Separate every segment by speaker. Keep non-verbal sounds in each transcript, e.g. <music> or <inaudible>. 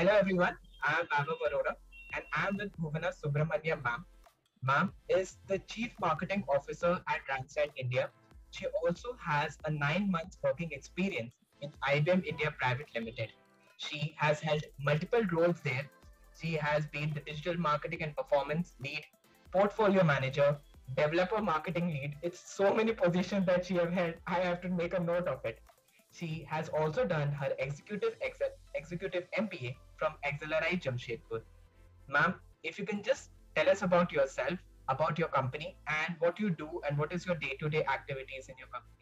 Speaker 1: Hello everyone, I am Vaibhav Arora and I am with Bhuvana Subramanyan ma'am. Ma'am is the Chief Marketing Officer at Randstad India. She also has a nine month working experience in IBM India Private Limited. She has held multiple roles there. She has been the digital marketing and performance lead, portfolio manager, developer marketing lead. It's so many positions that she have held. I have to make a note of it. She has also done her executive ex- executive MBA from XLRI Jamshedpur. Ma'am, if you can just tell us about yourself, about your company, and what you do, and what is your day-to-day activities in your company.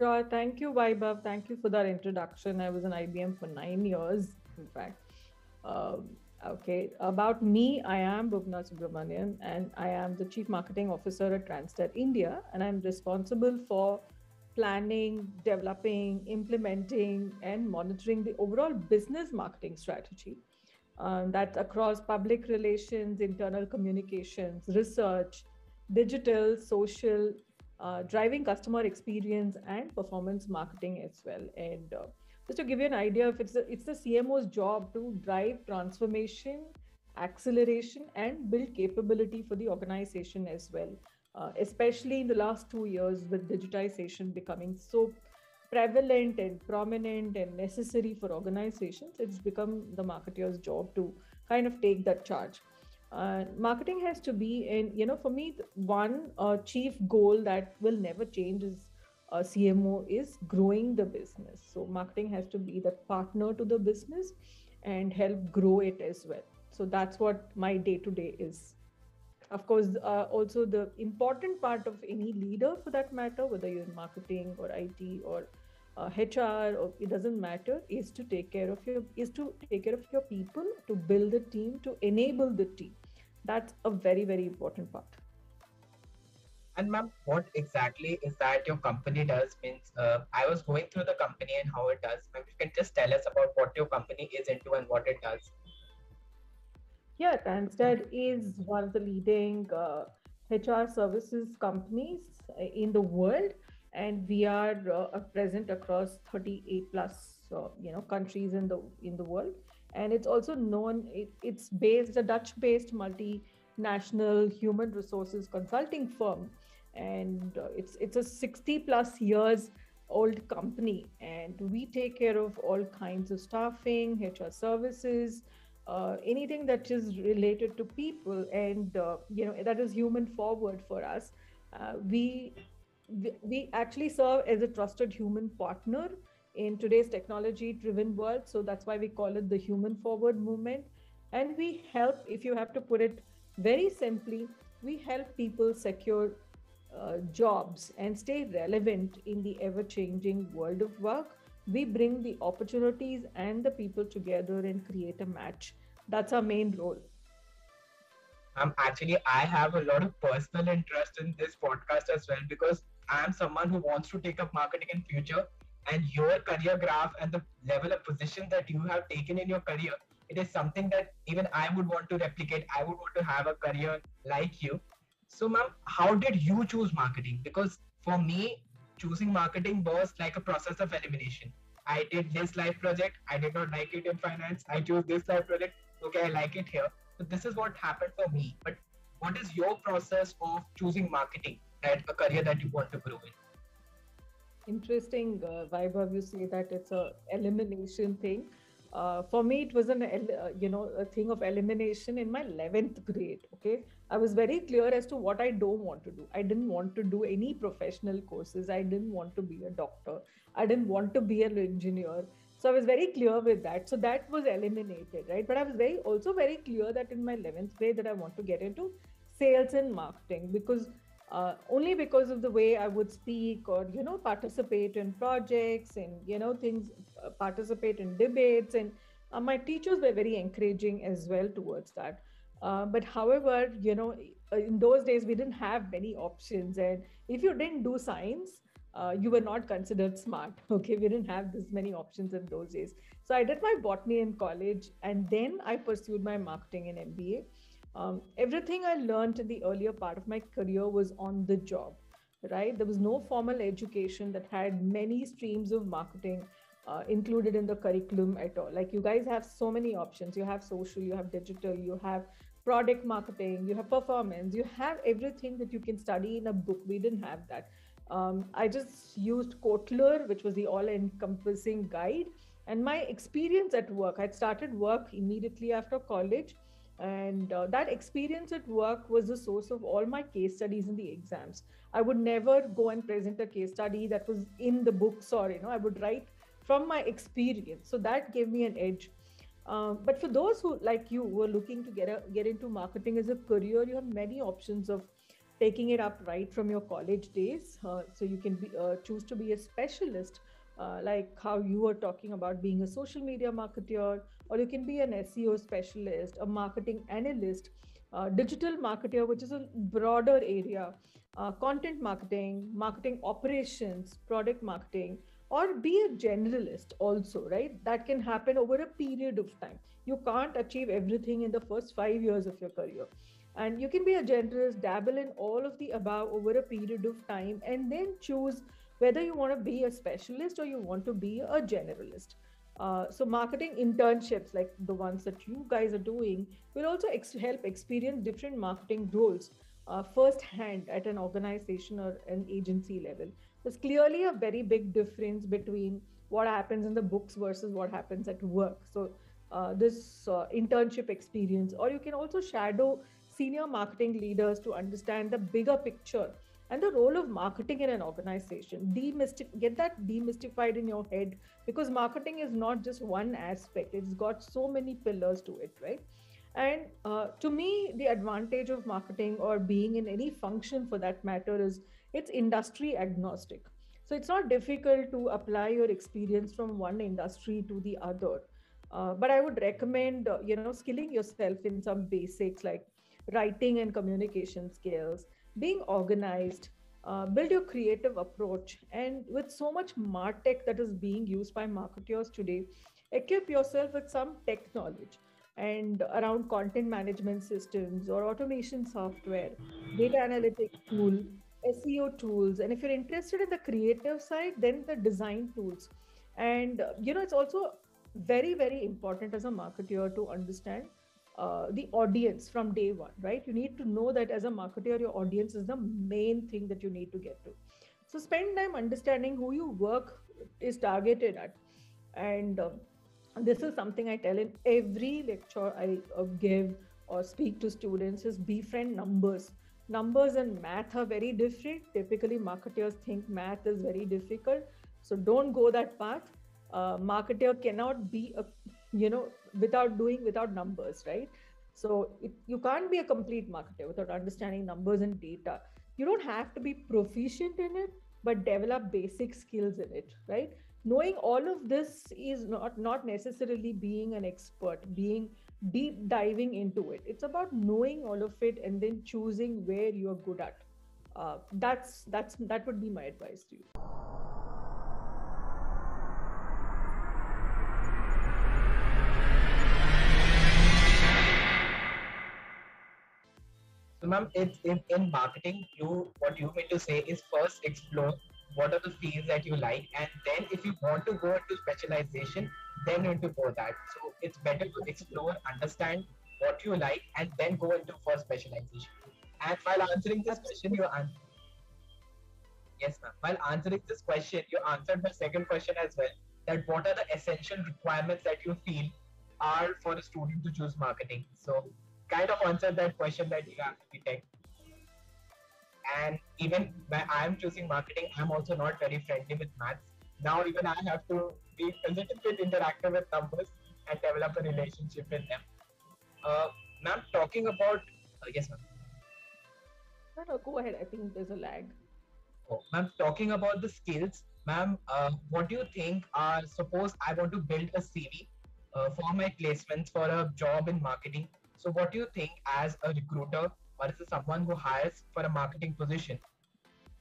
Speaker 2: Sure. Thank you, Vaibhav. Thank you for that introduction. I was in IBM for nine years, in fact. Um, okay. About me, I am Bhuvana Subramanyan, and I am the Chief Marketing Officer at Randstad India, and I'm responsible for planning, developing, implementing, and monitoring the overall business marketing strategy. Um, that's across public relations, internal communications, research, digital, social, uh, driving customer experience, and performance marketing as well. And uh, just to give you an idea, if it's a, it's the CMO's job to drive transformation, acceleration, and build capability for the organization as well uh, especially in the last two years with digitization becoming so prevalent and prominent and necessary for organizations, it's become the marketer's job to kind of take that charge. Uh, marketing has to be in, you know, for me, one uh, chief goal that will never change is uh, CMO is growing the business. So marketing has to be the partner to the business and help grow it as well. So that's what my day to day is of course uh, also the important part of any leader for that matter whether you're in marketing or it or uh, hr or it doesn't matter is to take care of your is to take care of your people to build the team to enable the team. That's a very very important part.
Speaker 1: And ma'am what exactly is that your company does? Means uh, i was going through the company and how it does maybe you can just tell us about what your company is into and what it does
Speaker 2: yeah, Randstad is one of the leading uh, HR services companies uh, in the world, and we are uh, present across 38 plus uh, you know countries in the in the world. And it's also known it, it's based a Dutch-based multinational human resources consulting firm, and uh, it's it's a 60 plus years old company, and we take care of all kinds of staffing, HR services uh, anything that is related to people and uh, you know that is human forward for us uh, we we actually serve as a trusted human partner in today's technology driven world. So that's why we call it the human forward movement. And we help if you have to put it very simply we help people secure uh, jobs and stay relevant in the ever changing world of work we bring the opportunities and the people together and create a match. That's our main role.
Speaker 1: Um, actually, I have a lot of personal interest in this podcast as well because I am someone who wants to take up marketing in future. And your career graph and the level of position that you have taken in your career, it is something that even I would want to replicate. I would want to have a career like you. So, ma'am, how did you choose marketing? Because for me, choosing marketing was like a process of elimination. I did this life project. I did not like it in finance. I chose this life project. Okay, I like it here. So this is what happened for me. But what is your process of choosing marketing that a career that you want to grow in?
Speaker 2: Interesting, uh. You say that it's a elimination thing. Uh, for me, it was an uh, you know a thing of elimination in my 11th grade. Okay, I was very clear as to what I don't want to do. I didn't want to do any professional courses. I didn't want to be a doctor. I didn't want to be an engineer. So I was very clear with that. So that was eliminated, right? But I was very also very clear that in my 11th grade that I want to get into sales and marketing because uh, only because of the way I would speak or you know participate in projects and you know things, uh, participate in debates, and uh, my teachers were very encouraging as well towards that. Uh, but however, you know, in those days we didn't have many options, and if you didn't do science, uh, you were not considered smart. <laughs> Okay, we didn't have this many options in those days. So I did my botany in college, and then I pursued my marketing and MBA. Um, everything I learned in the earlier part of my career was on the job, right? There was no formal education that had many streams of marketing uh, included in the curriculum at all. Like you guys have so many options. You have social, you have digital, you have product marketing, you have performance, you have everything that you can study in a book. We didn't have that. Um, I just used Kotler, which was the all encompassing guide. And my experience at work, I started work immediately after college. And uh, that experience at work was the source of all my case studies in the exams. I would never go and present a case study that was in the books or, you know, I would write from my experience. So that gave me an edge. Uh, but for those who, like you, were looking to get a, get into marketing as a career, you have many options of taking it up right from your college days. Uh, so you can be, uh, choose to be a specialist, uh, like how you were talking about being a social media marketer, or you can be an SEO specialist, a marketing analyst, uh, digital marketer, which is a broader area, uh, content marketing, marketing operations, product marketing, or be a generalist also, right? That can happen over a period of time. You can't achieve everything in the first five years of your career. And you can be a generalist, dabble in all of the above over a period of time, and then choose whether you want to be a specialist or you want to be a generalist. Uh, so, marketing internships like the ones that you guys are doing will also ex- help experience different marketing roles uh, firsthand at an organization or an agency level there's clearly a very big difference between what happens in the books versus what happens at work so uh, this uh, internship experience or you can also shadow senior marketing leaders to understand the bigger picture and the role of marketing in an organization Demystif- get that demystified in your head because marketing is not just one aspect it's got so many pillars to it right? And uh, to me the advantage of marketing or being in any function for that matter is it's industry agnostic. So it's not difficult to apply your experience from one industry to the other. Uh, but i would recommend uh, you know skilling yourself in some basics like writing and communication skills being organized uh, build your creative approach and with so much martech that is being used by marketers today equip yourself with some tech knowledge and around content management systems or automation software data analytics tool SEO tools. And if you're interested in the creative side, then the design tools. And, you know, it's also very, very important as a marketer to understand uh, the audience from day one, right? You need to know that as a marketer, your audience is the main thing that you need to get to. So spend time understanding who your work is targeted at. And uh, this is something I tell in every lecture I uh, give or speak to students is befriend numbers numbers and math are very different. Typically, marketers think math is very difficult. So don't go that path. Uh, marketer cannot be a, you know, without doing without numbers, right? So it, you can't be a complete marketer without understanding numbers and data. You don't have to be proficient in it, but develop basic skills in it, right? Knowing all of this is not not necessarily being an expert, being deep diving into it it's about knowing all of it and then choosing where you're good at uh, that's that's that would be my advice to you
Speaker 1: So, ma'am, it's in, in marketing, you what you mean to say is first explore what are the fields that you like, and then if you want to go into specialization, then into go that. So it's better to explore, understand what you like, and then go into for specialization. And while answering this question, you answer. Yes, ma'am. While answering this question, you answered my second question as well. That what are the essential requirements that you feel are for a student to choose marketing? So, kind of answer that question that you have to be tech. And even when I'm choosing marketing, I'm also not very friendly with maths. Now, even I have to be a little bit interactive with numbers and develop a relationship with them. Uh, ma'am, talking about uh, yes, ma'am.
Speaker 2: No, no, go ahead. I think there's a lag.
Speaker 1: Oh, ma'am, talking about the skills, ma'am, uh, what do you think are suppose I want to build a CV uh, for my placements for a job in marketing. So, what do you think as a recruiter or as someone who hires for a marketing position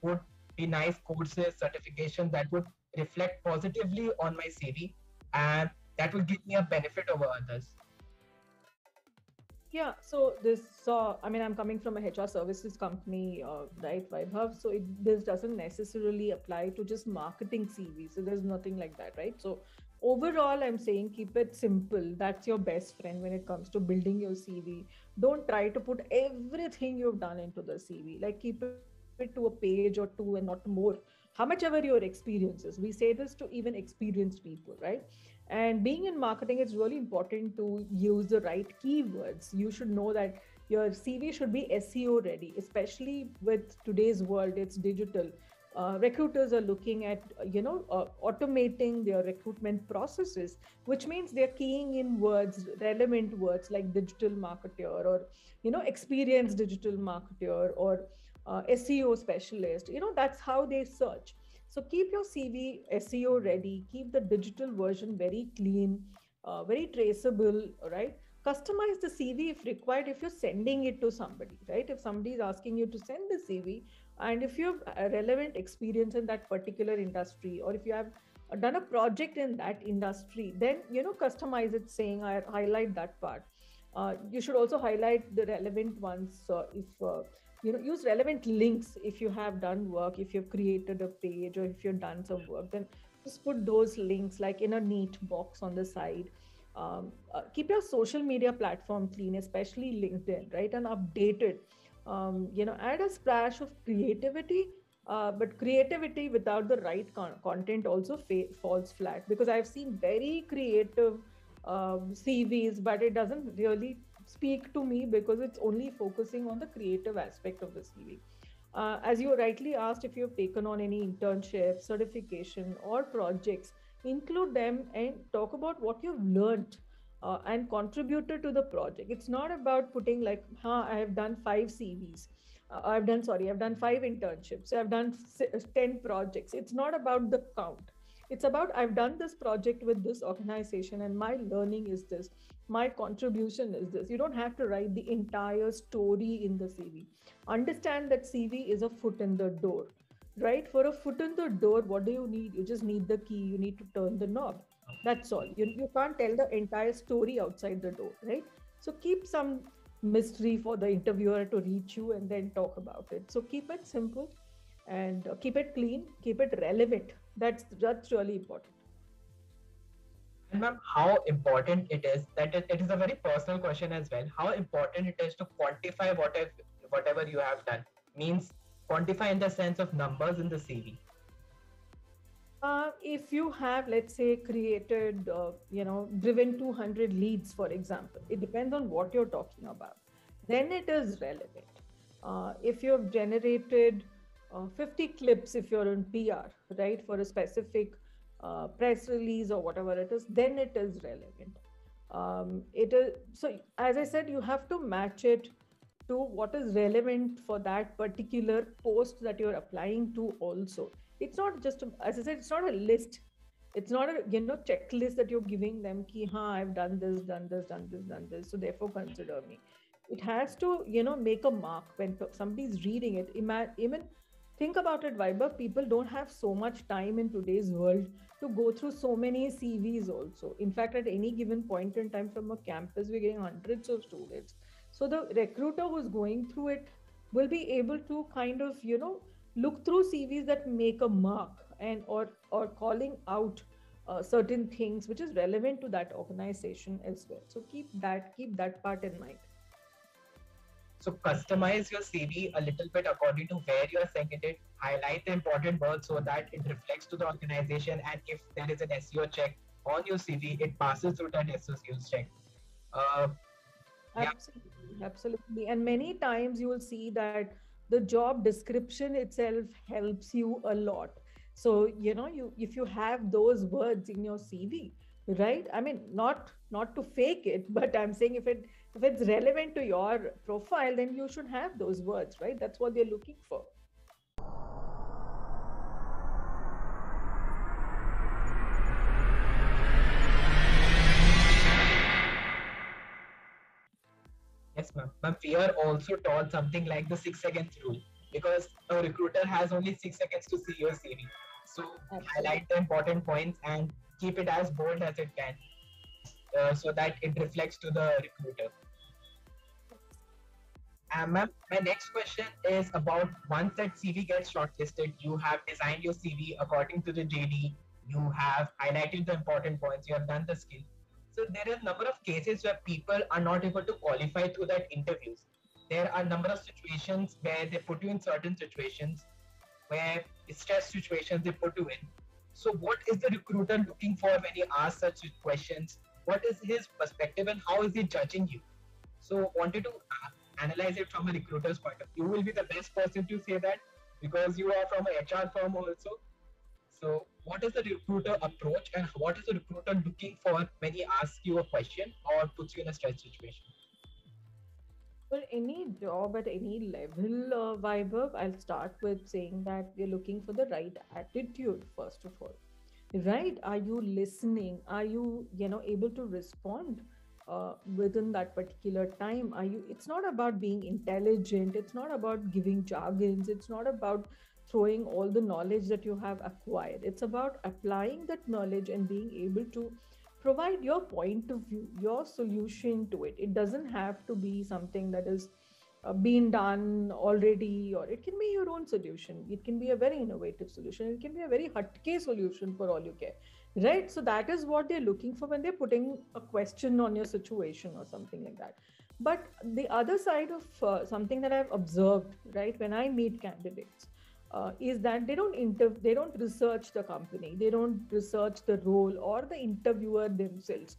Speaker 1: would be nice courses, certifications that would reflect positively on my CV and that would give me a benefit over others.
Speaker 2: Yeah, so this, uh, I mean, I'm coming from a HR services company, uh, right, Vaibhav? So it, this doesn't necessarily apply to just marketing CV. So there's nothing like that, right? So overall, I'm saying keep it simple. That's your best friend when it comes to building your CV. Don't try to put everything you've done into the CV. Like keep it to a page or two and not more. How much ever your experiences. We say this to even experienced people, right? And being in marketing, it's really important to use the right keywords. You should know that your CV should be SEO ready, especially with today's world, it's digital. Uh, recruiters are looking at you know uh, automating their recruitment processes which means they're keying in words relevant words like digital marketer or you know experienced digital marketer or uh, seo specialist you know that's how they search so keep your CV SEO ready, keep the digital version very clean, uh, very traceable, right? Customize the CV if required if you're sending it to somebody, right? If somebody is asking you to send the CV, and if you have a relevant experience in that particular industry, or if you have done a project in that industry, then you know customize it, saying I highlight that part. Uh, you should also highlight the relevant ones So if uh, you know use relevant links. If you have done work if you've created a page or if you've done some work then just put those links like in a neat box on the side. Um, uh, keep your social media platform clean especially linkedin right? And updated um, you know add a splash of creativity uh, but creativity without the right con- content also fa- falls flat because i've seen very creative um, cvs but it doesn't really speak to me because it's only focusing on the creative aspect of the CV. Uh, as you rightly asked, if you've taken on any internship, certification, or projects, include them and talk about what you've learned uh, and contributed to the project. It's not about putting like, huh, I have done five CVs. Uh, I've done, sorry, I've done five internships. I've done 10 projects. It's not about the count. It's about I've done this project with this organization and my learning is this my contribution is this. You don't have to write the entire story in the CV. Understand that CV is a foot in the door, right? For a foot in the door, what do you need? You just need the key, you need to turn the knob. That's all. You, you can't tell the entire story outside the door, right? So keep some mystery for the interviewer to reach you and then talk about it. So keep it simple and uh, keep it clean, keep it relevant. That's that's really important.
Speaker 1: And ma'am, how important it is that it, it is a very personal question as well. How important it is to quantify whatever whatever you have done means quantify in the sense of numbers in the CV.
Speaker 2: Uh, if you have, let's say, created, uh, you know, driven 200 leads, for example, it depends on what you're talking about. Then it is relevant. Uh, if you have generated uh, 50 clips, if you're in PR, right, for a specific uh, press release or whatever it is, then it is relevant. Um, it is so as I said, you have to match it to what is relevant for that particular post that you're applying to. Also, it's not just a, as I said, it's not a list. It's not a you know checklist that you're giving them. Ki, ha, I've done this, done this, done this, done this. So therefore, consider me. It has to you know make a mark when somebody's reading it. Even think about it, Vaibhav. People don't have so much time in today's world to go through so many CVs also. In fact, at any given point in time from a campus, we're getting hundreds of students. So the recruiter who's going through it will be able to kind of, you know, look through CVs that make a mark and or or calling out uh, certain things which is relevant to that organization as well. So keep that keep that part in mind.
Speaker 1: So customize your CV a little bit according to where you are sending it. Highlight the important words so that it reflects to the organization. And if there is an SEO check on your CV, it passes through that SEO check. Uh,
Speaker 2: absolutely, absolutely. And many times you will see that the job description itself helps you a lot. So you know, you if you have those words in your CV, right? I mean, not not to fake it, <laughs> but I'm saying if it if it's relevant to your profile then you should have those words right that's what they're looking for
Speaker 1: yes ma'am but we are also taught something like the six seconds rule because a recruiter has only six seconds to see your cv so Absolutely. highlight the important points and keep it as bold as it can uh, so that it reflects to the recruiter. And ma'am, my next question is about once that CV gets shortlisted, you have designed your CV according to the JD, you have highlighted the important points, you have done the skill. So there are a number of cases where people are not able to qualify through that interviews. There are a number of situations where they put you in certain situations where stress situations they put you in. So what is the recruiter looking for when he asks such questions? What is his perspective and how is he judging you? So wanted to analyze it from a recruiter's point of view. You will be the best person to say that because you are from a HR firm also. So what is the recruiter approach and what is the recruiter looking for when he asks you a question or puts you in a stress situation?
Speaker 2: For any job at any level, uh, Vaibhav, I'll start with saying that we're looking for the right attitude, first of all. Right? Are you listening? Are you, you know, able to respond? uh, within that particular time are you it's not about being intelligent it's not about giving jargons it's not about throwing all the knowledge that you have acquired. It's about applying that knowledge and being able to provide your point of view your solution to it. It doesn't have to be something that is uh, been done already or it can be your own solution. It can be a very innovative solution. It can be a very hutke solution for all you care right? So that is what they're looking for when they're putting a question on your situation or something like that. But the other side of uh, something that i've observed right when i meet candidates uh, is that they don't inter- they don't research the company they don't research the role or the interviewer themselves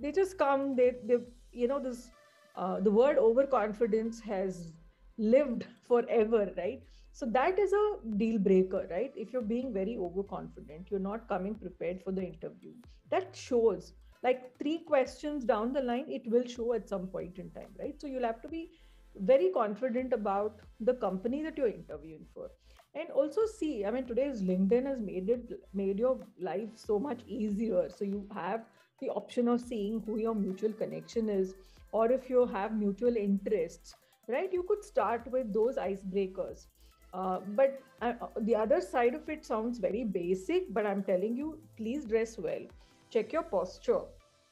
Speaker 2: they just come they they you know this uh, the word overconfidence has lived <laughs> forever right so that is a deal breaker, right? If you're being very overconfident, you're not coming prepared for the interview. That shows like three questions down the line, it will show at some point in time, right? So you'll have to be very confident about the company that you're interviewing for and also see i mean today's linkedin has made it made your life so much easier so you have the option of seeing who your mutual connection is or if you have mutual interests right you could start with those icebreakers uh, but uh, the other side of it sounds very basic, but I'm telling you, please dress well. Check your posture.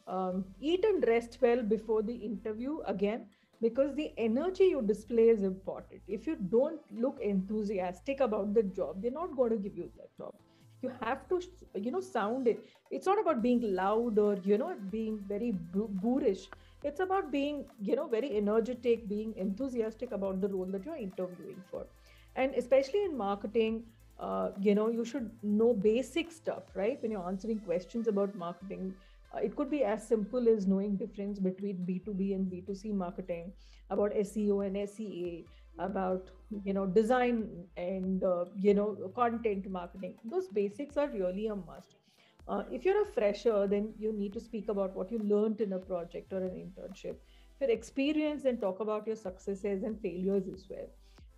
Speaker 2: Um, eat and rest well before the interview again, because the energy you display is important. If you don't look enthusiastic about the job, they're not going to give you that job. You have to, you know, sound it. It's not about being loud or, you know, being very boorish. It's about being, you know, very energetic, being enthusiastic about the role that you're interviewing for and especially in marketing uh, you know you should know basic stuff right when you're answering questions about marketing it could be as simple as knowing difference between b2b and b2c marketing about seo and sea about you know design and uh, you know content marketing. Those basics are really a must. Uh, if you're a fresher then you need to speak about what you learned in a project or an internship. If you're experienced then talk about your successes and failures as well.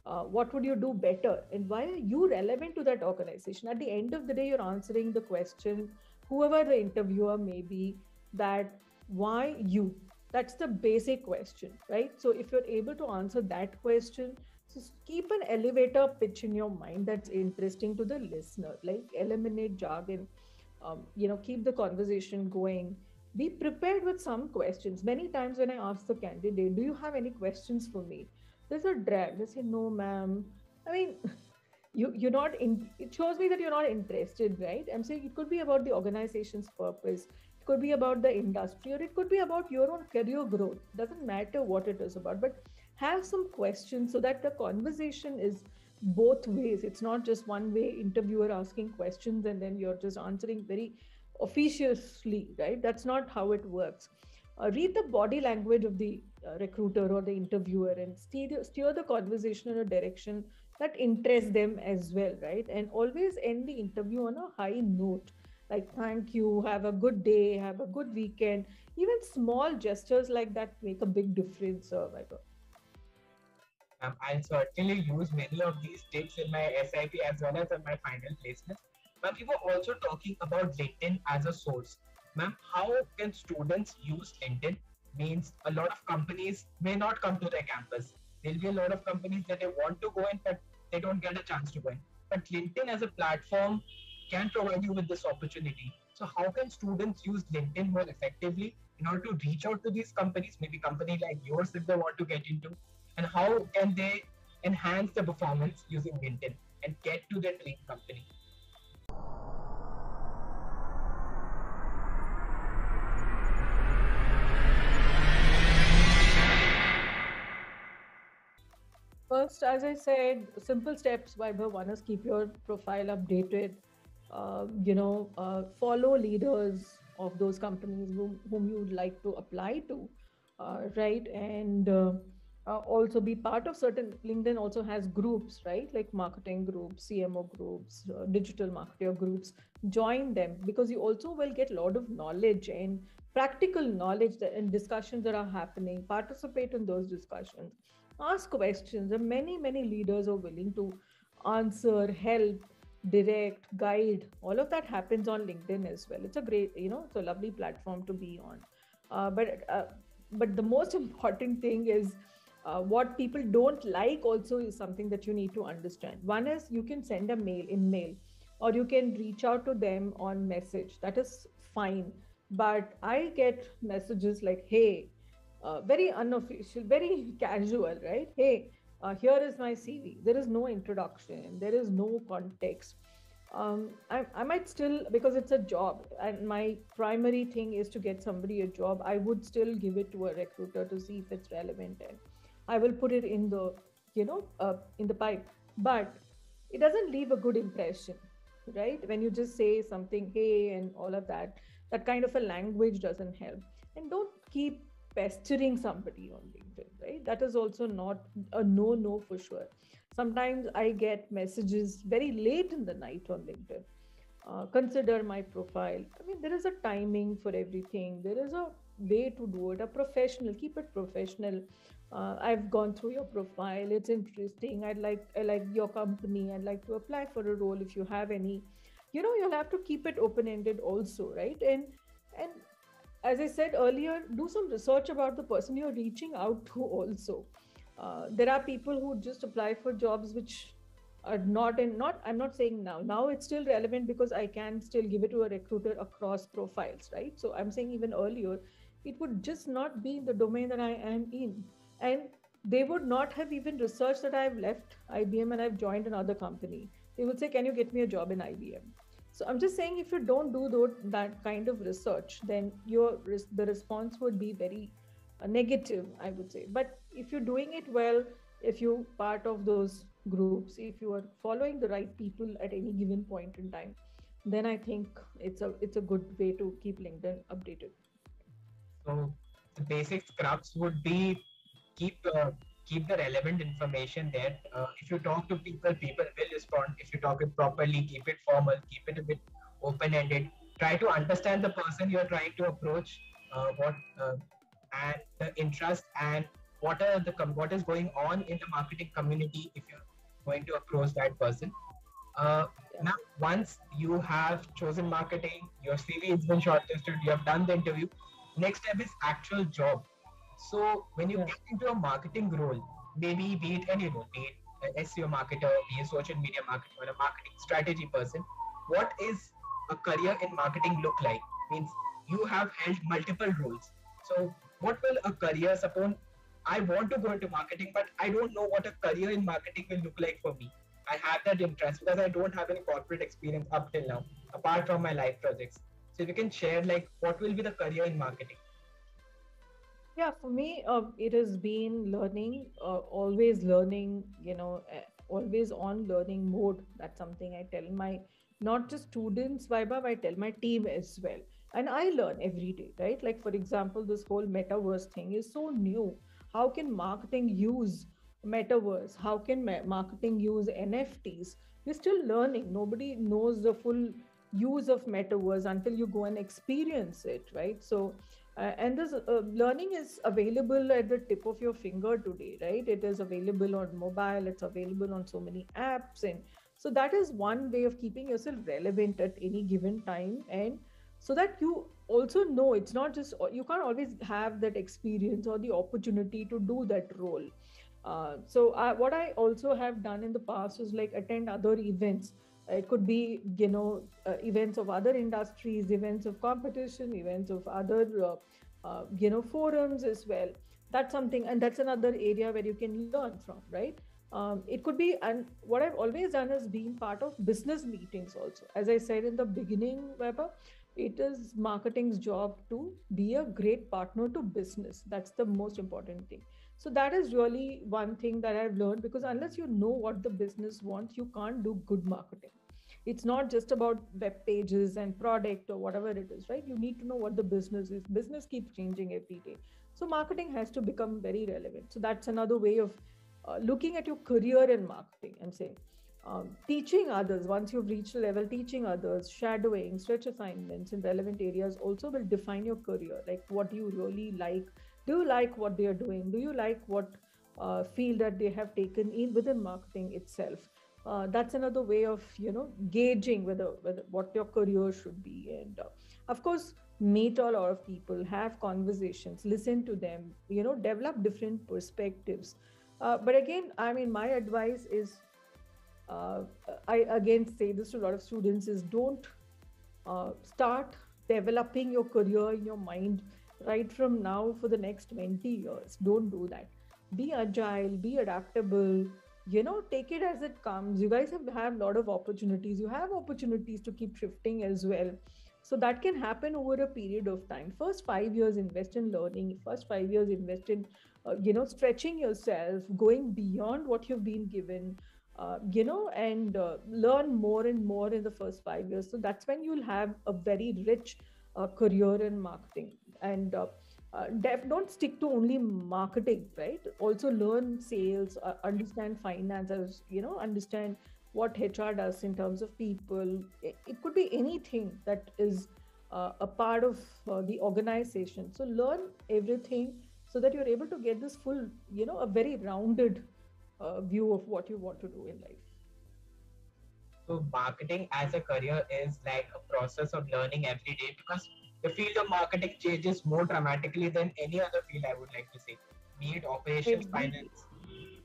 Speaker 2: Uh, what would you do better? And why are you relevant to that organization? At the end of the day you're answering the question whoever the interviewer may be that why you? That's the basic question right? So if you're able to answer that question just keep an elevator pitch in your mind that's interesting to the listener. Like eliminate jargon. Um, you know keep the conversation going. Be prepared with some questions. Many times when i ask the candidate do you have any questions for me? There's a drag. They say, no, ma'am. I mean, <laughs> you you're not in. It shows me that you're not interested, right? I'm saying it could be about the organization's purpose. It could be about the industry, or it could be about your own career growth. Doesn't matter what it is about, but have some questions so that the conversation is both ways. It's not just one way interviewer asking questions and then you're just answering very officiously, right? That's not how it works uh, read the body language of the uh, recruiter or the interviewer and steer, steer the conversation in a direction that interests them as well right and always end the interview on a high note like thank you have a good day have a good weekend even small gestures like that make a big difference uh,
Speaker 1: um, I'll certainly use many of these tips in my SIP as well as in my final placement. But we were also talking about LinkedIn as a source ma'am, how can students use LinkedIn? Means a lot of companies may not come to their campus. There'll be a lot of companies that they want to go in, but they don't get a chance to go in. But LinkedIn as a platform can provide you with this opportunity. So how can students use LinkedIn more effectively in order to reach out to these companies, maybe company like yours if they want to get into, and how can they enhance the performance using LinkedIn and get to their dream company.
Speaker 2: First, as I said, simple steps. Vaibhav, one is keep your profile updated. Uh, you know, uh, follow leaders of those companies whom, whom you would like to apply to, uh, right? And uh, uh, also be part of certain. LinkedIn also has groups, right? Like marketing groups, CMO groups, uh, digital marketer groups. Join them because you also will get a lot of knowledge and practical knowledge that, and discussions that are happening. Participate in those discussions ask questions. And many many leaders are willing to answer help direct guide. All of that happens on linkedin as well. It's a great you know it's a lovely platform to be on. Uh, but uh, but the most important thing is uh, what people don't like also is something that you need to understand. One is you can send a mail in mail or you can reach out to them on message. That is fine. But i get messages like hey uh, very unofficial, very <laughs> casual, right? Hey, uh, here is my CV. There is no introduction, there is no context. Um, I, I might still, because it's a job and my primary thing is to get somebody a job, I would still give it to a recruiter to see if it's relevant and I will put it in the, you know, uh, in the pipe. But it doesn't leave a good impression, right? When you just say something, hey, and all of that, that kind of a language doesn't help. And don't keep pestering somebody on LinkedIn, right? That is also not a no no for sure. Sometimes I get messages very late in the night on LinkedIn. Uh, consider my profile. I mean, there is a timing for everything. There is a way to do it. A professional, keep it professional. Uh, I've gone through your profile. It's interesting. I'd like I like your company. I'd like to apply for a role if you have any. You know, you'll have to keep it open ended also, right? And and as I said earlier, do some research about the person you're reaching out to also. Uh, there are people who just apply for jobs which are not in not i'm not saying now now it's still relevant because i can still give it to a recruiter across profiles right? So i'm saying even earlier it would just not be in the domain that i am in. And they would not have even researched that i've left ibm and i've joined another company. They would say can you get me a job in ibm so I'm just saying, if you don't do that kind of research, then your the response would be very uh, negative, I would say. But if you're doing it well, if you're part of those groups, if you are following the right people at any given point in time, then I think it's a it's a good way to keep LinkedIn updated.
Speaker 1: So the basic scrubs would be keep uh, keep the relevant information there. Uh, if you talk to people, people will respond. If you talk it properly, keep it formal, keep it a bit open ended. Try to understand the person you're trying to approach, uh, what uh, and the interest and what are the what is going on in the marketing community if you're going to approach that person. Uh, now, once you have chosen marketing, your CV has been shortlisted, you have done the interview. Next step is actual job so when you yeah. get into a marketing role, maybe be it any role, be it an SEO marketer, be a social media marketer, or a marketing strategy person, what is a career in marketing look like? Means you have held multiple roles. So what will a career suppose I want to go into marketing, but I don't know what a career in marketing will look like for me. I have that interest because I don't have any corporate experience up till now, apart from my life projects. So if you can share like what will be the career in marketing?
Speaker 2: Yeah for me uh, it has been learning uh, always learning you know uh, always on learning mode. That's something i tell my not just students Vaibhav, i tell my team as well. And i learn every day right? Like for example this whole metaverse thing is so new. How can marketing use metaverse? How can ma- marketing use nfts we're still learning. Nobody knows the full use of metaverse until you go and experience it right? So uh, and this uh, learning is available at the tip of your finger today right? It is available on mobile it's available on so many apps and so that is one way of keeping yourself relevant at any given time and so that you also know it's not just you can't always have that experience or the opportunity to do that role. Uh, so uh, what i also have done in the past is like attend other events it could be you know uh, events of other industries events of competition events of other uh, uh, you know forums as well. That's something and that's another area where you can learn from right? Um, it could be and what i've always done is being part of business meetings also. As i said in the beginning Vaibhav it is marketing's job to be a great partner to business. That's the most important thing so that is really one thing that i've learned because unless you know what the business wants you can't do good marketing. It's not just about web pages and product or whatever it is right? You need to know what the business is. Business keeps changing every day. So marketing has to become very relevant. So that's another way of uh, looking at your career in marketing and saying um, teaching others. Once you've reached a level teaching others shadowing stretch assignments in relevant areas also will define your career like what do you really like do you like what they are doing? Do you like what uh, field that they have taken in within marketing itself? Uh, that's another way of you know gauging whether, whether what your career should be. And uh, of course meet a lot of people have conversations listen to them you know develop different perspectives. Uh, but again i mean my advice is uh, i again say this to a lot of students is don't uh, start developing your career in your mind right from now for the next 20 years. Don't do that. Be agile be adaptable. You know take it as it comes. You guys have had a lot of opportunities. You have opportunities to keep shifting as well. So that can happen over a period of time. First five years invest in learning. First five years invest in uh, you know stretching yourself going beyond what you've been given uh, you know and uh, learn more and more in the first five years. So that's when you'll have a very rich uh, career in marketing and uh, uh, def- don't stick to only marketing right? Also learn sales uh, understand finances you know understand what hr does in terms of people. It, it could be anything that is uh, a part of uh, the organization. So learn everything so that you're able to get this full you know a very rounded uh, view of what you want to do in life.
Speaker 1: So marketing as a career is like a process of learning every day because the field of marketing changes more dramatically than any other field, I would like to say, be it operations, every, finance.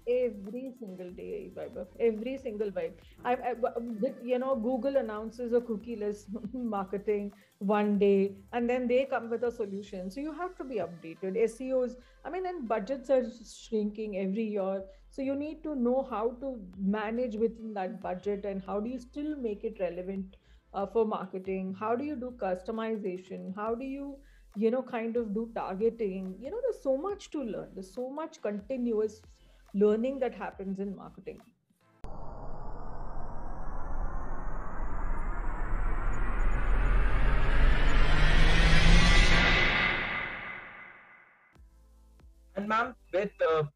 Speaker 2: Every single day. Every single vibe. I, I, um, you know, Google announces a cookieless <laughs> marketing one day, and then they come with a solution. So you have to be updated. SEOs, I mean, and budgets are shrinking every year. So you need to know how to manage within that budget and how do you still make it relevant uh, for marketing? How do you do customization? How do you you know kind of do targeting? You know there's so much to learn. There's so much continuous learning that happens in marketing.
Speaker 1: And ma'am with the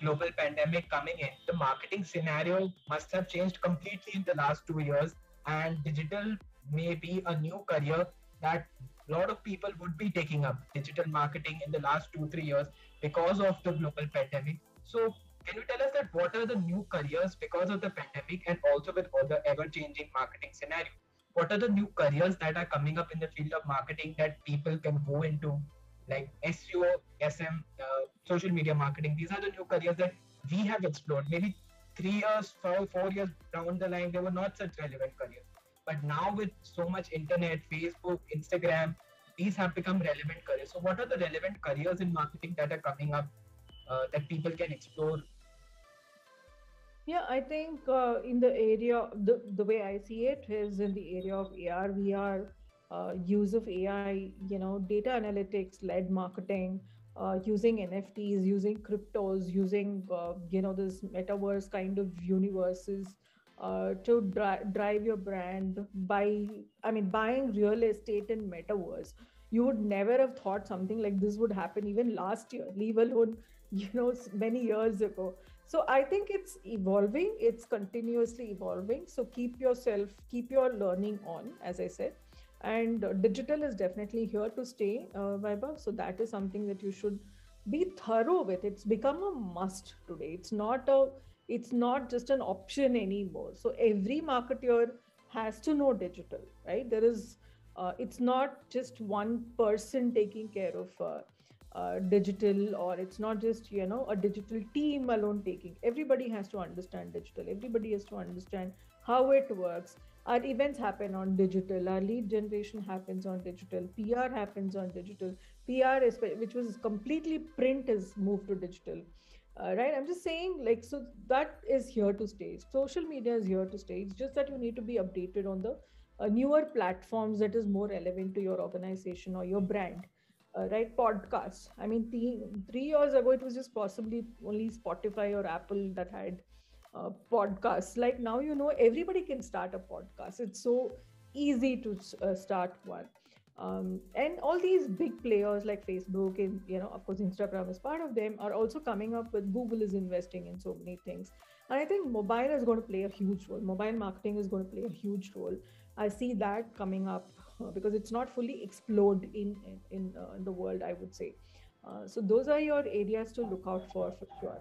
Speaker 1: global pandemic coming in the marketing scenario must have changed completely in the last two years and digital may be a new career that a lot of people would be taking up digital marketing in the last two three years because of the global pandemic. So can you tell us that what are the new careers because of the pandemic and also with all the ever changing marketing scenario? What are the new careers that are coming up in the field of marketing that people can go into like seo sm uh, social media marketing? These are the new careers that we have explored. Maybe three years, four, four years down the line, they were not such relevant careers. But now with so much internet, Facebook, Instagram, these have become relevant careers. So what are the relevant careers in marketing that are coming up uh, that people can explore?
Speaker 2: Yeah, I think uh, in the area, the, the way I see it is in the area of AR, VR, uh, use of AI, you know, data analytics led marketing, uh, using NFTs, using cryptos, using uh, you know this metaverse kind of universes uh, to dri- drive your brand. By I mean, buying real estate in metaverse, you would never have thought something like this would happen even last year, leave alone <laughs> you know many years ago. So I think it's evolving. It's continuously evolving. So keep yourself, keep your learning on, as I said and digital is definitely here to stay uh, so that is something that you should be thorough with. It's become a must today. It's not a it's not just an option anymore. So every marketer has to know digital right? There is uh, it's not just one person taking care of uh, uh, digital or it's not just you know a digital team alone taking. Everybody has to understand digital. Everybody has to understand how it works our events happen on digital. Our lead generation happens on digital. Pr happens on digital. Pr is which was completely print is moved to digital. Uh, right? I'm just saying like so that is here to stay. Social media is here to stay. It's just that you need to be updated on the uh, newer platforms that is more relevant to your organization or your brand. Uh, right? Podcasts. I mean th- three years ago it was just possibly only spotify or apple that had uh, podcasts like now you know everybody can start a podcast. It's so easy to uh, start one. Um, and all these big players like facebook and you know of course instagram is part of them are also coming up with google is investing in so many things. And i think mobile is going to play a huge role. Mobile marketing is going to play a huge role. I see that coming up uh, because it's not fully explored in in, in, uh, in the world i would say. Uh, so those are your areas to look out for for sure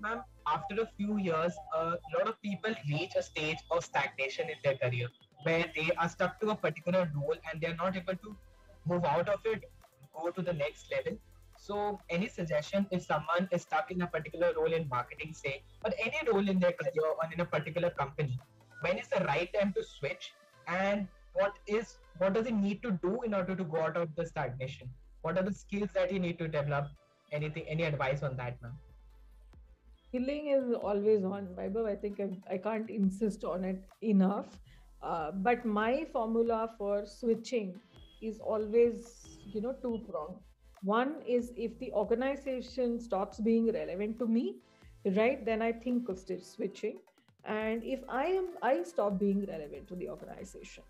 Speaker 1: ma'am after a few years a lot of people reach a stage of stagnation in their career where they are stuck to a particular role and they are not able to move out of it go to the next level. So any suggestion if someone is stuck in a particular role in marketing say or any role in their career or in a particular company when is the right time to switch and what is what does he need to do in order to go out of the stagnation? What are the skills that he need to develop? Anything any advice on that ma'am
Speaker 2: Healing is always on Vaibhav. I think I, I can't insist on it enough. Uh, but my formula for switching is always, you know, two pronged. One is if the organization stops being relevant to me, right, then I think of switching. And if I am, I stop being relevant to the organization.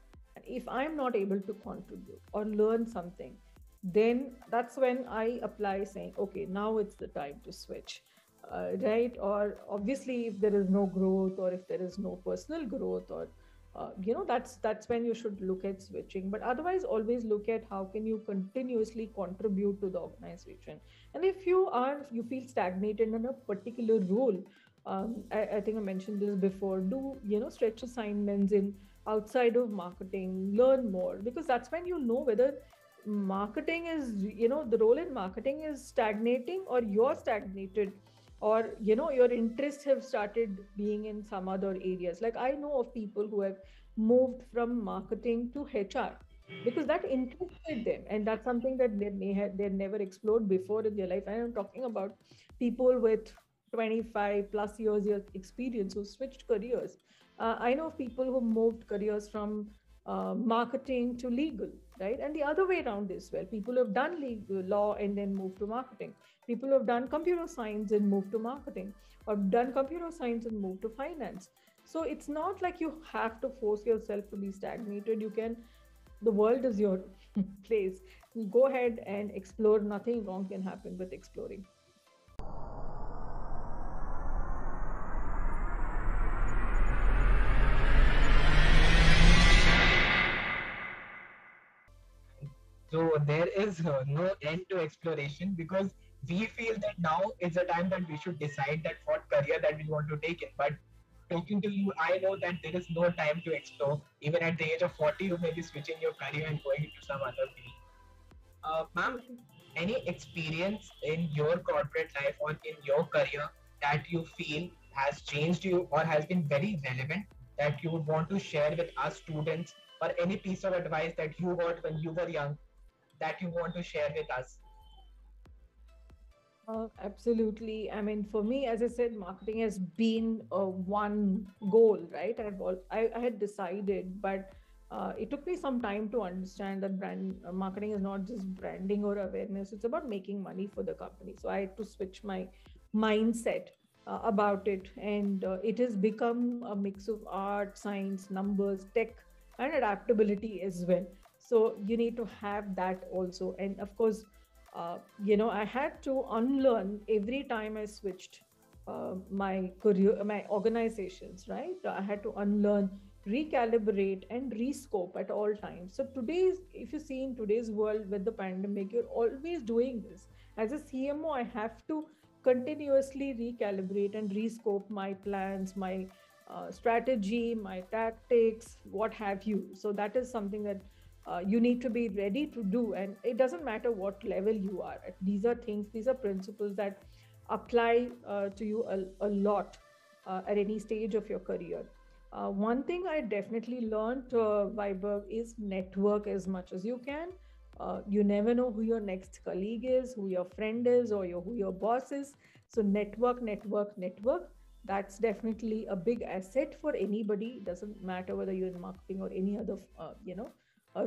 Speaker 2: If I'm not able to contribute or learn something, then that's when I apply saying, okay, now it's the time to switch uh, right? Or obviously if there is no growth or if there is no personal growth or uh, you know that's that's when you should look at switching. But otherwise always look at how can you continuously contribute to the organization. And if you are you feel stagnated in a particular role um, I, I think i mentioned this before do you know stretch assignments in outside of marketing learn more. Because that's when you know whether marketing is you know the role in marketing is stagnating or you're stagnated or you know your interests have started being in some other areas. Like i know of people who have moved from marketing to hr because that interested them. And that's something that they may have they never explored before in their life. And i'm talking about people with 25 plus years of experience who switched careers. Uh, i know of people who moved careers from uh, marketing to legal right? And the other way around as well. People who have done legal law and then moved to marketing people who have done computer science and moved to marketing or done computer science and moved to finance. So it's not like you have to force yourself to be stagnated. You can the world is your <laughs> place. Go ahead and explore. Nothing wrong can happen with exploring.
Speaker 1: So there is uh, no end to exploration because we feel that now is the time that we should decide that what career that we want to take in. But talking to you, I know that there is no time to explore. Even at the age of 40, you may be switching your career and going into some other field. Uh, ma'am, any experience in your corporate life or in your career that you feel has changed you or has been very relevant that you would want to share with us students or any piece of advice that you got when you were young that you want to share with us?
Speaker 2: Uh, absolutely. I mean, for me, as I said, marketing has been uh, one goal, right? I've all, I, I had decided, but uh, it took me some time to understand that brand uh, marketing is not just branding or awareness; it's about making money for the company. So I had to switch my mindset about it, and it has become a mix of art, science, numbers, tech, and adaptability as well. So you need to have that also, and of course uh, you know, I had to unlearn every time I switched uh, my career, my organizations, right? I had to unlearn, recalibrate, and rescope at all times. So today's, if you see in today's world with the pandemic, you're always doing this. As a CMO, I have to continuously recalibrate and rescope my plans, my uh, strategy, my tactics, what have you. So that is something that uh, you need to be ready to do and it doesn't matter what level you are at these are things these are principles that apply uh, to you a, a lot uh, at any stage of your career uh, one thing I definitely learned, uh, Vaibhav, is network as much as you can. Uh, you never know who your next colleague is, who your friend is, or your, who your boss is. So, network, network, network. That's definitely a big asset for anybody. It doesn't matter whether you're in marketing or any other, uh, you know,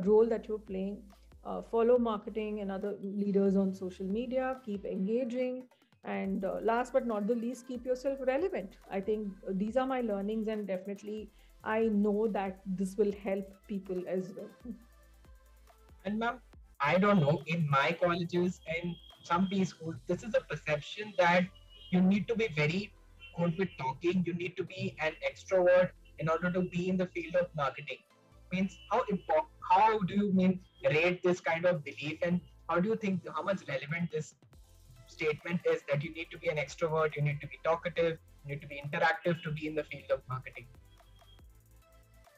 Speaker 2: role that you're playing. Uh, follow marketing and other leaders on social media. Keep engaging and uh, last but not the least keep yourself relevant i think these are my learnings and definitely i know that this will help people as well
Speaker 1: and ma'am i don't know in my colleges and some b schools this is a perception that you need to be very good with talking you need to be an extrovert in order to be in the field of marketing means how important how do you mean rate this kind of belief and how do you think how much relevant this statement is that you need to be an extrovert, you need to be talkative, you need to be interactive to be in the field of marketing.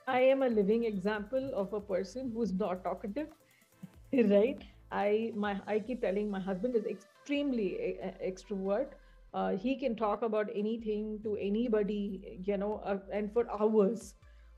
Speaker 2: I am a living example of a person who's not talkative, <laughs> right? I my I keep telling my husband is extremely a, a extrovert. Uh, he can talk about anything to anybody, you know, uh, and for hours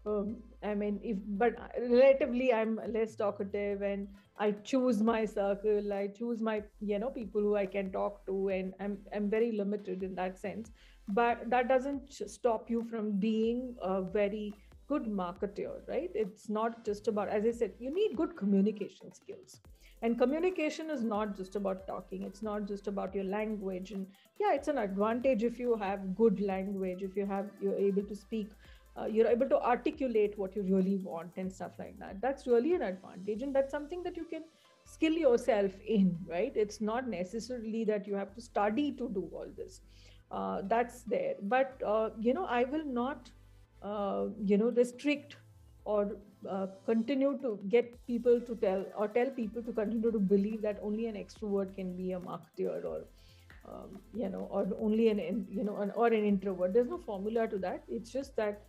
Speaker 2: um, i mean if but relatively i'm less talkative and i choose my circle. I choose my you know people who i can talk to and i'm i'm very limited in that sense. But that doesn't stop you from being a very good marketer right? It's not just about as i said you need good communication skills. And communication is not just about talking. It's not just about your language. And yeah it's an advantage if you have good language if you have you're able to speak uh, you're able to articulate what you really want and stuff like that. That's really an advantage and that's something that you can skill yourself in right? It's not necessarily that you have to study to do all this. Uh, that's there. But uh, you know i will not uh, you know restrict or uh, continue to get people to tell or tell people to continue to believe that only an extrovert can be a marketer or um, you know or only an you know an, or an introvert. There's no formula to that. It's just that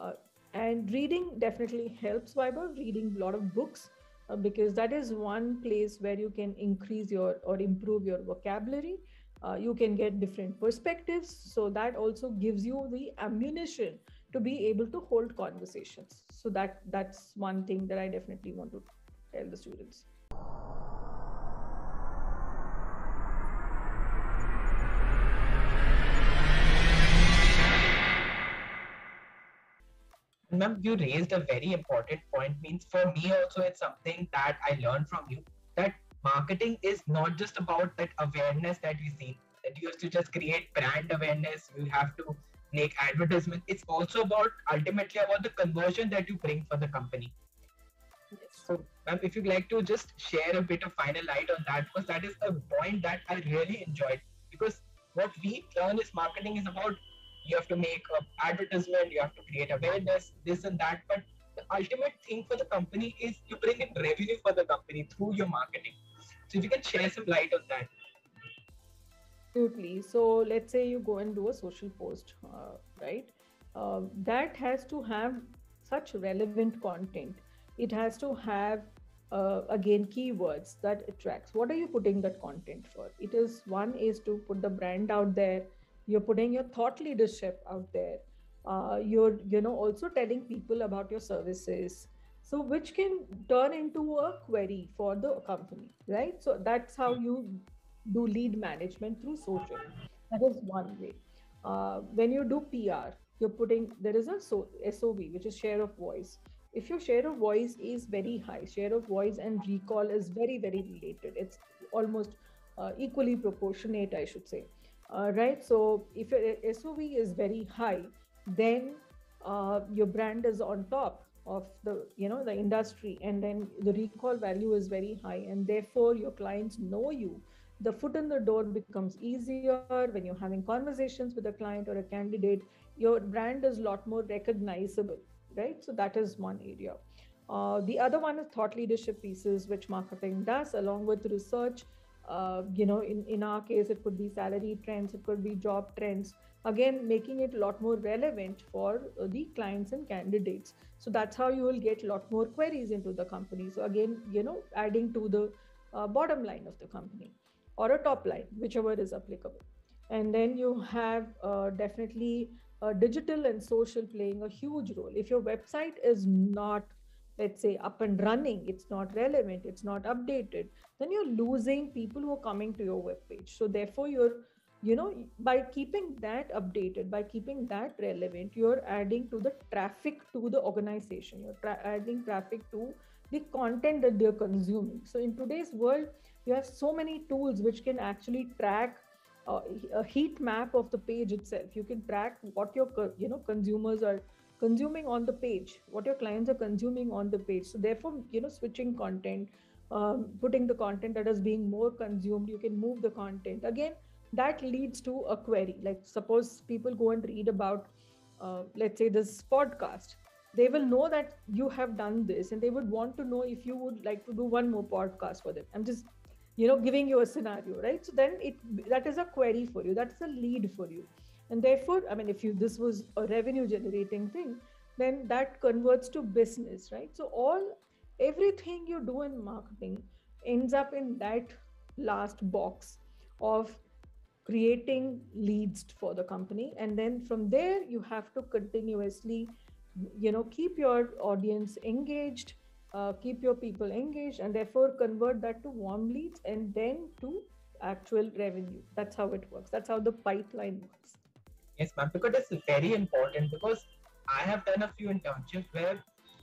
Speaker 2: uh, and reading definitely helps Vaibhav, reading a lot of books uh, because that is one place where you can increase your or improve your vocabulary. Uh, you can get different perspectives. So that also gives you the ammunition to be able to hold conversations. So that that's one thing that I definitely want to tell the students.
Speaker 1: Ma'am, you raised a very important point. Means for me also, it's something that I learned from you that marketing is not just about that awareness that we see. That you have to just create brand awareness. You have to make advertisement. It's also about ultimately about the conversion that you bring for the company. Yes. So, ma'am, if you'd like to just share a bit of final light on that, because that is a point that I really enjoyed. Because what we learn is marketing is about you have to make an advertisement, you have to create awareness, this and that. But the ultimate thing for the company is you bring in revenue for the company through your marketing. So if you can share some light on that.
Speaker 2: Absolutely. So let's say you go and do a social post, uh, right? Uh, that has to have such relevant content. It has to have uh, again keywords that attracts. What are you putting that content for? It is one is to put the brand out there you're putting your thought leadership out there. Uh, you're you know also telling people about your services. So which can turn into a query for the company right? So that's how you do lead management through social. That is one way. Uh, when you do pr you're putting there is a so, sov which is share of voice. If your share of voice is very high share of voice and recall is very very related. It's almost uh, equally proportionate i should say uh, right? So if your SOV is very high, then uh, your brand is on top of the you know the industry, and then the recall value is very high, and therefore your clients know you. The foot in the door becomes easier when you're having conversations with a client or a candidate. Your brand is a lot more recognizable, right? So that is one area. Uh, the other one is thought leadership pieces, which marketing does along with research uh, you know in, in our case it could be salary trends it could be job trends. Again making it a lot more relevant for uh, the clients and candidates. So that's how you will get a lot more queries into the company. So again you know adding to the uh, bottom line of the company or a top line whichever is applicable. And then you have uh, definitely uh, digital and social playing a huge role. If your website is not, let's say, up and running, it's not relevant, it's not updated, then you're losing people who are coming to your webpage. So therefore, you're you know by keeping that updated by keeping that relevant you're adding to the traffic to the organization. You're tra- adding traffic to the content that they're consuming. So in today's world you have so many tools which can actually track uh, a heat map of the page itself. You can track what your you know consumers are consuming on the page what your clients are consuming on the page. So therefore you know switching content um, putting the content that is being more consumed you can move the content. Again that leads to a query. Like suppose people go and read about uh, let's say this podcast. They will know that you have done this and they would want to know if you would like to do one more podcast for them. I'm just you know giving you a scenario right? So then it that is a query for you. That's a lead for you and therefore i mean if you this was a revenue generating thing then that converts to business right? So all everything you do in marketing ends up in that last box of creating leads for the company. And then from there you have to continuously you know keep your audience engaged uh, keep your people engaged and therefore convert that to warm leads and then to actual revenue. That's how it works. That's how the pipeline works
Speaker 1: yes ma'am because it's very important because i have done a few internships where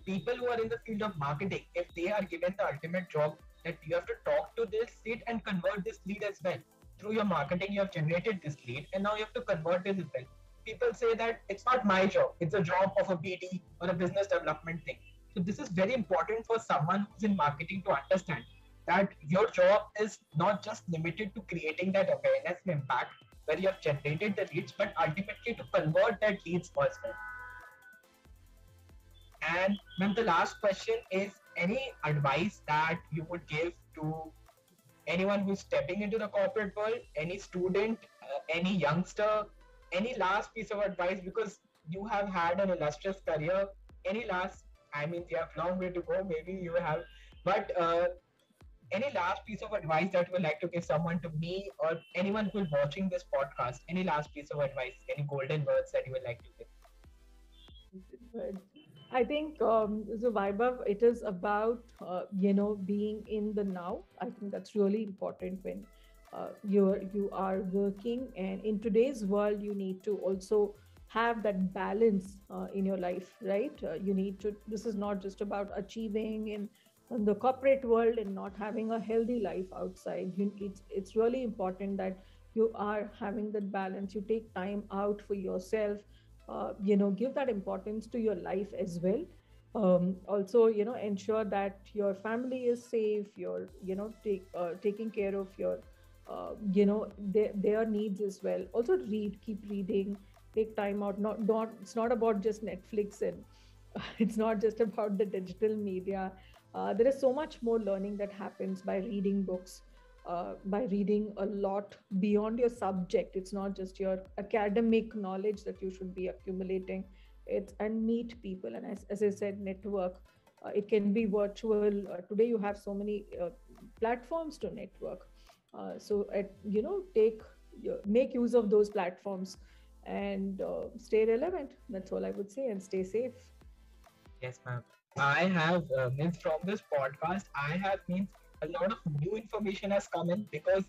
Speaker 1: people who are in the field of marketing if they are given the ultimate job that you have to talk to this lead and convert this lead as well. Through your marketing you have generated this lead and now you have to convert this as well. People say that it's not my job it's a job of a bd or a business development thing. So this is very important for someone who's in marketing to understand that your job is not just limited to creating that awareness and impact where you have generated the leads but ultimately to convert that leads as well and then the last question is any advice that you would give to anyone who's stepping into the corporate world, any student, uh, any youngster, any last piece of advice because you have had an illustrious career. Any last, I mean, you have long way to go. Maybe you have, but uh, any last piece of advice that you would like to give someone to me or anyone who's watching this podcast? Any last piece of advice? Any golden words that you would like to give?
Speaker 2: I think um, so. Vaibhav, it is about uh, you know being in the now. I think that's really important when uh, you're you are working, and in today's world, you need to also have that balance uh, in your life, right? Uh, you need to. This is not just about achieving in, in the corporate world and not having a healthy life outside. You, it's it's really important that you are having that balance. You take time out for yourself uh, you know give that importance to your life as well um, also you know ensure that your family is safe you're you know take uh, taking care of your uh, you know their, their needs as well also read keep reading take time out not not it's not about just netflix and <laughs> it's not just about the digital media uh, there is so much more learning that happens by reading books uh, by reading a lot beyond your subject. It's not just your academic knowledge that you should be accumulating. It's and meet people. And as, as i said network uh, it can be virtual. Uh, today you have so many uh, platforms to network. Uh, so at, you know take make use of those platforms and stay relevant. That's all i would say and stay safe.
Speaker 1: Yes ma'am i have uh, means from this podcast i have means a lot of new information has come in because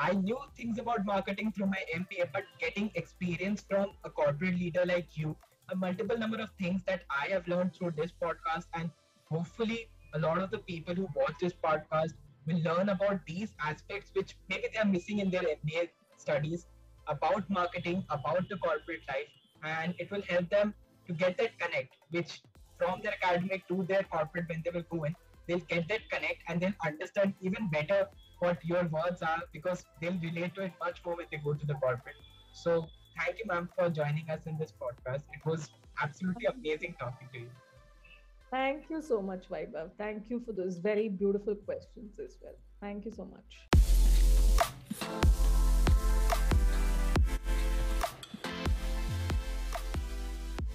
Speaker 1: I knew things about marketing through my MBA, but getting experience from a corporate leader like you, a multiple number of things that I have learned through this podcast, and hopefully a lot of the people who watch this podcast will learn about these aspects which maybe they are missing in their MBA studies about marketing, about the corporate life, and it will help them to get that connect, which from their academic to their corporate when they will go in, they'll get that connect and they'll understand even better what your words are because they'll relate to it much more when they go to the corporate. So thank you, ma'am, for joining us in this podcast. It was absolutely amazing talking to you.
Speaker 2: Thank you so much, Vaibhav. Thank you for those very beautiful questions as well. Thank you so much.